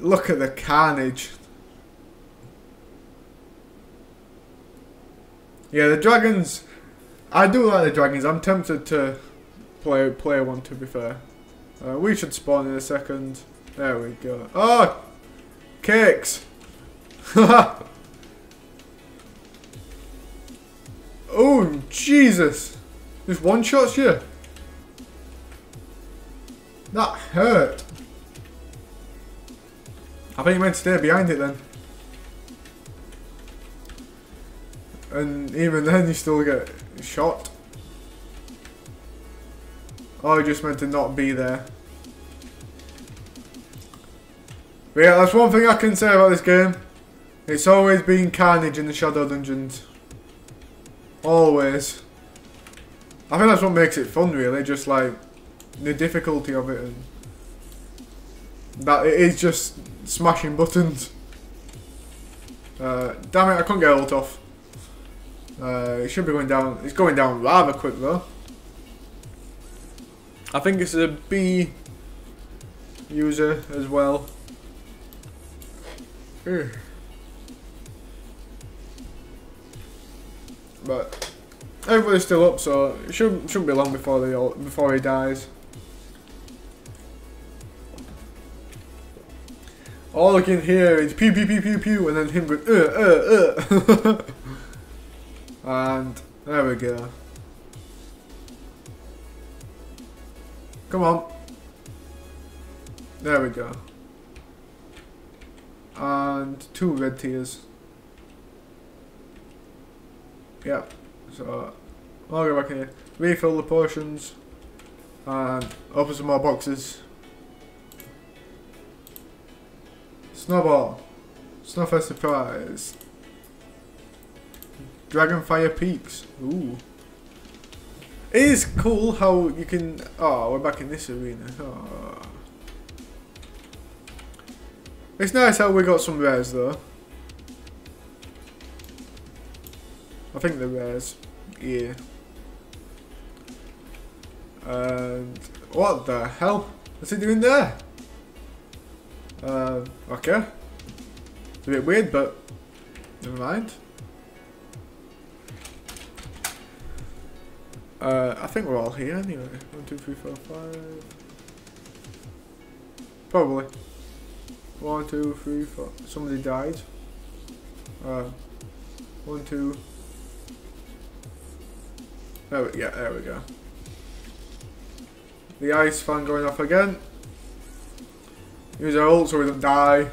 look at the carnage. Yeah, the dragons. I do like the dragons. I'm tempted to play play one. To be fair, uh, we should spawn in a second. There we go. Oh, cakes. oh Jesus! Just one shots you. That hurt. I think you meant to stay behind it then. And even then you still get shot. Oh, you just meant to not be there. But yeah, that's one thing I can say about this game. It's always been carnage in the Shadow Dungeons. Always. I think that's what makes it fun really, just like the difficulty of it and that it is just smashing buttons. Uh, damn it, I couldn't get ult off. Uh, it should be going down. It's going down rather quick though. I think it's a B user as well. But everybody's still up, so it shouldn't shouldn't be long before they all, before he dies. All I can hear is pew pew pew pew pew, and then him going uh uh uh. and there we go. Come on. There we go. And two red tears. Yep. So I'll go back here. Refill the potions. And open some more boxes. Snowball. Snowfest Surprise. Dragonfire Peaks. Ooh. It is cool how you can... Oh, we're back in this arena. Oh. It's nice how we got some rares though. I think the rares. Yeah. And... What the hell? What's he doing there? Uh, okay. It's a bit weird, but never mind. Uh, I think we're all here anyway. One, two, three, four, five. Probably. One, two, three, four. Somebody died. Uh, one, two. There we, yeah, there we go. The ice fan going off again. Use our ult so we don't die.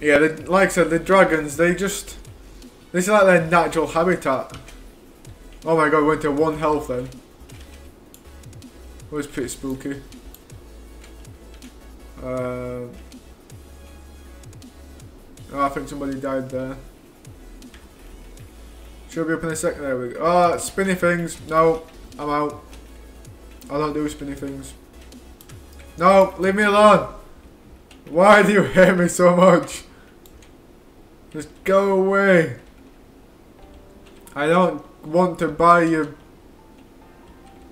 Yeah, the, like I said, the dragons, they just... This is like their natural habitat. Oh my god, went to one health then. It was pretty spooky. Uh, oh, I think somebody died there. Should be up in a second. There we go. Oh, spinny things. No, I'm out. I don't do spinny things. No, leave me alone. Why do you hate me so much? Just go away. I don't want to buy your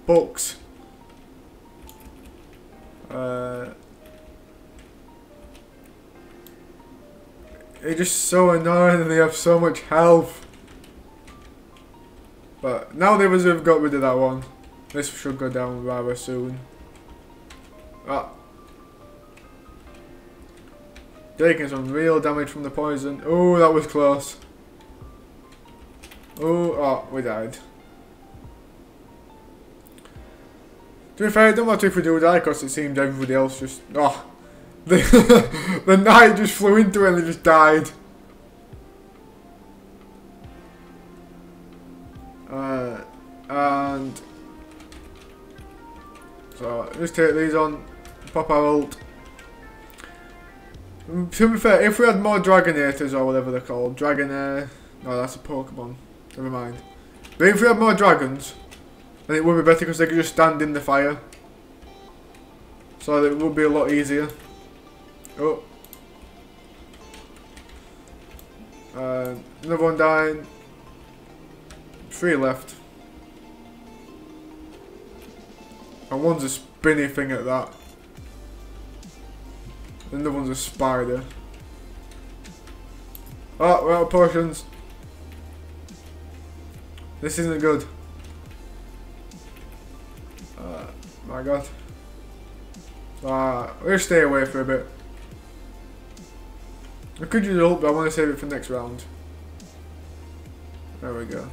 books. Uh, it's just so annoying and they have so much health. But now they have got rid of that one. This should go down rather soon. Ah. Taking some real damage from the poison. Oh, that was close. Oh, oh, we died. To be fair, it don't matter if we do die because it seems everybody else just... Oh. The, the knight just flew into it and they just died. Just take these on, pop our ult. To be fair, if we had more Dragonators or whatever they're called, Dragonair, no that's a Pokemon, never mind. But if we had more dragons, then it would be better because they could just stand in the fire. So it would be a lot easier. Oh. Uh, another one dying. Three left. And one's a spinny thing at that. Another one's a spider. Oh, we're out of potions. This isn't good. Uh, my god. Uh, we'll stay away for a bit. I could use ult, but I want to save it for next round. There we go.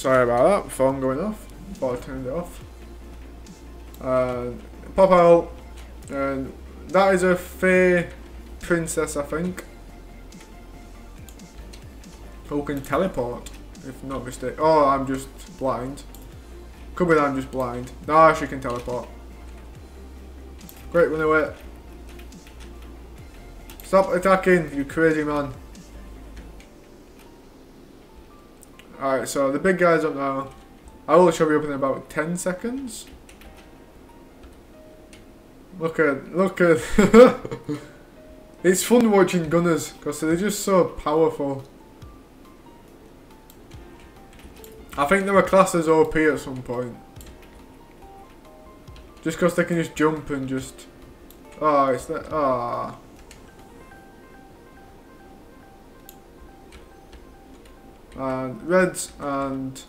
Sorry about that, phone going off. Thought I turned it off. Uh, pop out. And that is a fair princess, I think. Who can teleport, if not mistaken. Oh, I'm just blind. Could be that I'm just blind. Nah, she can teleport. Great, run away. Stop attacking, you crazy man. Alright, so the big guy's up now. I will show you up in about 10 seconds. Look at, look at. it's fun watching gunners because they're just so powerful. I think they were classed as OP at some point. Just because they can just jump and just... Oh, it's that... Ah. Oh. And reds and...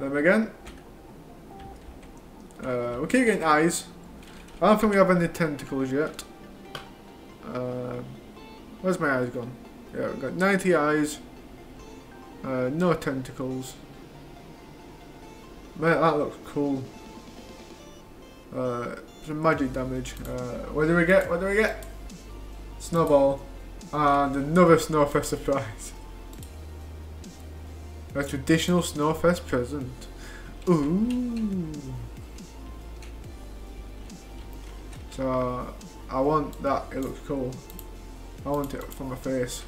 Them again. Uh, we keep getting eyes. I don't think we have any tentacles yet. Uh, where's my eyes gone? Yeah, we've got 90 eyes. Uh, no tentacles. Mate, that looks cool. Uh, some magic damage. Uh, what do we get? What do we get? Snowball. And another Snowfest surprise. A traditional Snowfest present. Ooh. So, I want that. It looks cool. I want it for my face.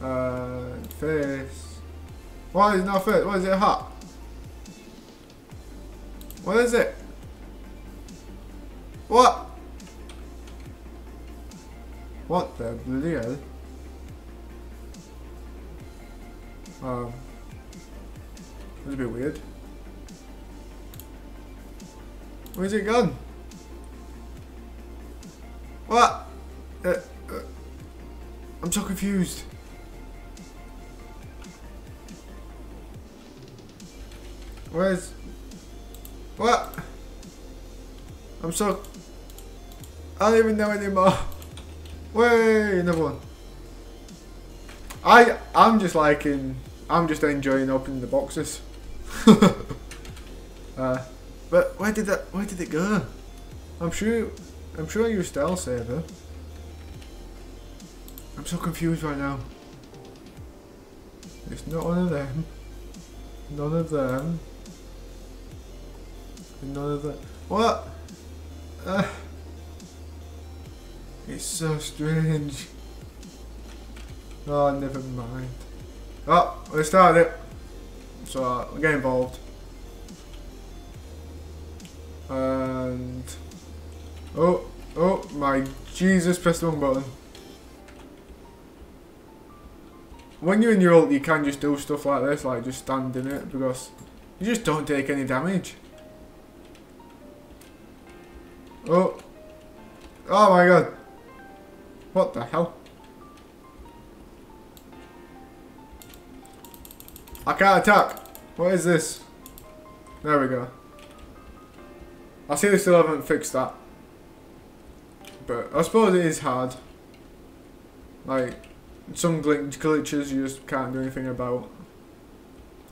Uh, face. Why is it not face? is it? A hat? What is it? What? What the bloody hell? Um, that's a bit weird. Where's it gone? What? Uh, uh, I'm so confused. Where's... What? I'm so... I don't even know anymore. Wait, another one. I, I'm just liking... I'm just enjoying opening the boxes. uh, but where did that... Where did it go? I'm sure... I'm sure I used style saver. I'm so confused right now. It's not one of them. None of them. None of that. What? Uh, it's so strange. Oh, never mind. Oh, we started it. So, uh, get involved. And... Oh, oh my Jesus, press the wrong button. When you're in your ult, you can just do stuff like this, like just stand in it, because you just don't take any damage. Oh. Oh my god. What the hell? I can't attack. What is this? There we go. I see they still haven't fixed that. But I suppose it is hard. Like, some glitches you just can't do anything about.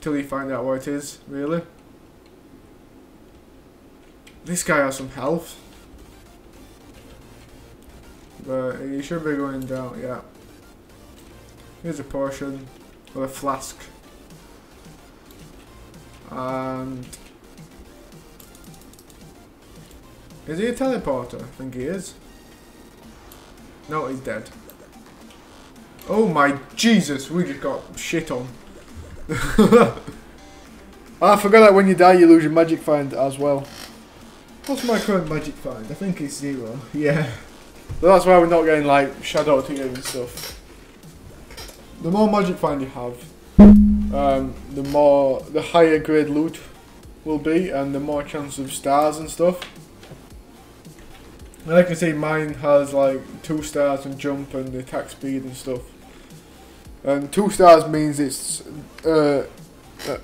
Till you find out what it is, really. This guy has some health. But he should be going down, yeah. Here's a potion. Or a flask. And... Is he a teleporter? I think he is. No, he's dead. Oh my Jesus, we just got shit on. Ah, I forgot that when you die you lose your magic find as well. What's my current magic find? I think it's zero. Yeah. But that's why we're not getting like shadow together and stuff. The more magic find you have, um, the more the higher grade loot will be and the more chance of stars and stuff. And I can see mine has like two stars and jump and attack speed and stuff. And two stars means it's uh,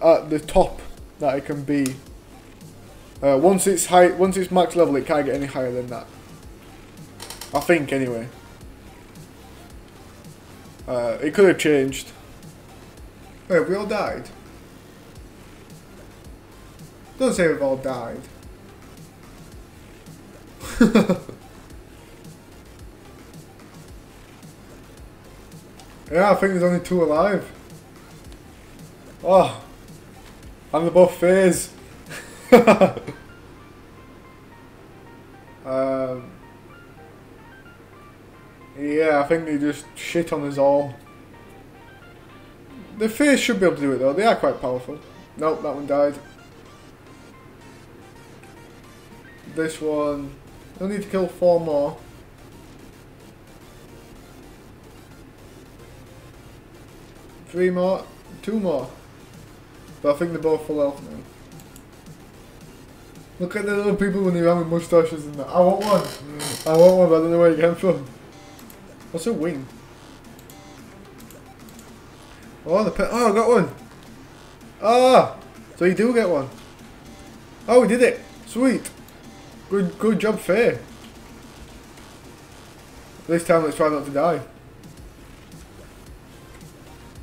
at the top that it can be. Uh, once it's high, once it's max level, it can't get any higher than that. I think anyway. Uh, it could have changed. Wait, we all died? Don't say we've all died. yeah, I think there's only two alive. Oh, I'm the both phase. um, yeah, I think they just shit on us all. The face should be able to do it though, they are quite powerful. Nope, that one died. This one, I need to kill four more. Three more, two more. But I think they're both full health now. Look at the little people when they're with moustaches and that. I want one. I want one, but I don't know where you came from. What's a wing? Oh, the pet. Oh, I got one. Ah, so you do get one. Oh, we did it. Sweet. Good, good job, fair. This time, let's try not to die.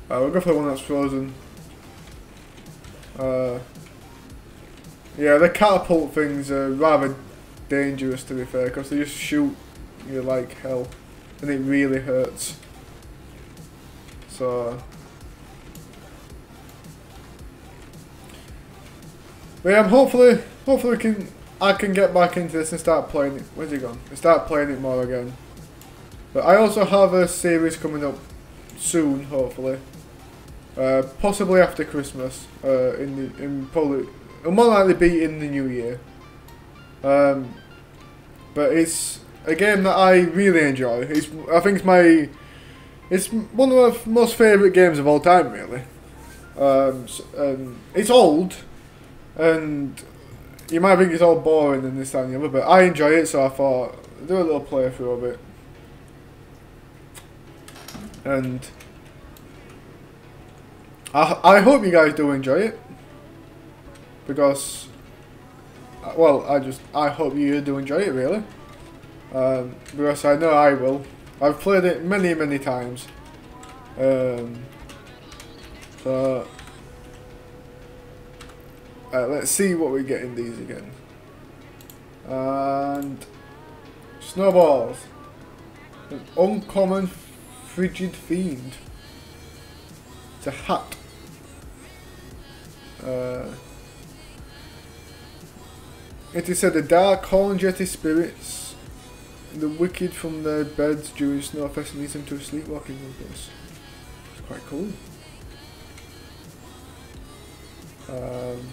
We'll go for the one that's frozen. Uh, yeah, the catapult things are rather dangerous to be fair, because they just shoot you like hell, and it really hurts. So, but yeah, hopefully, hopefully can, I can get back into this and start playing it. Where's he gone? And start playing it more again. But I also have a series coming up soon, hopefully. Uh, possibly after Christmas, uh, in the, in probably It'll more likely be in the new year. Um, but it's a game that I really enjoy. It's, I think it's my, it's one of my most favourite games of all time, really. Um, and it's old, and you might think it's all boring and this and the other, but I enjoy it, so I thought do a little playthrough of it. And I, I hope you guys do enjoy it. Because uh, well I just I hope you do enjoy it really. Um, because I know I will. I've played it many many times. Um, so uh, let's see what we get in these again and snowballs an uncommon frigid fiend it's a hat uh, it is said the dark horn jetty spirits, the wicked from their beds during Snowfest leads them to a sleepwalking movements. It's quite cool. Um,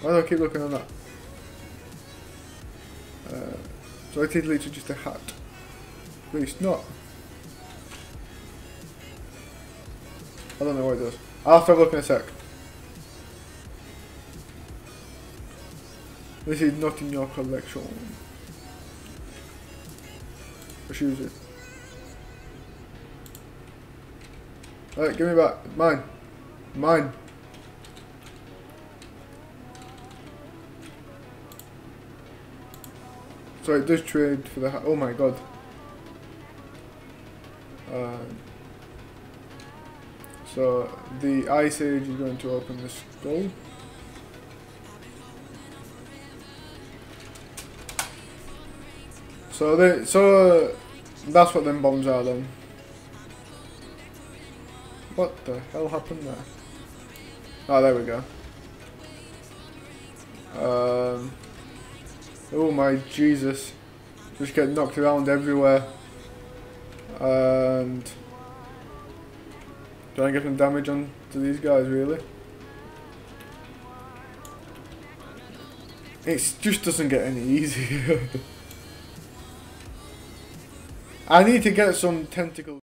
why do I keep looking on that? Uh, so it is literally just a hat. But it's not. I don't know what it does. I'll have to look in a sec. This is not in your collection. Let's use it. Alright, give me back. Mine. Mine. So it does trade for the... Oh my god. Uh, so the Ice Sage is going to open the skull. So they, so that's what them bombs are then. What the hell happened there? Oh, there we go. Um, oh my Jesus. Just get knocked around everywhere. And trying to get some damage on to these guys really. It just doesn't get any easier. I need to get some tentacle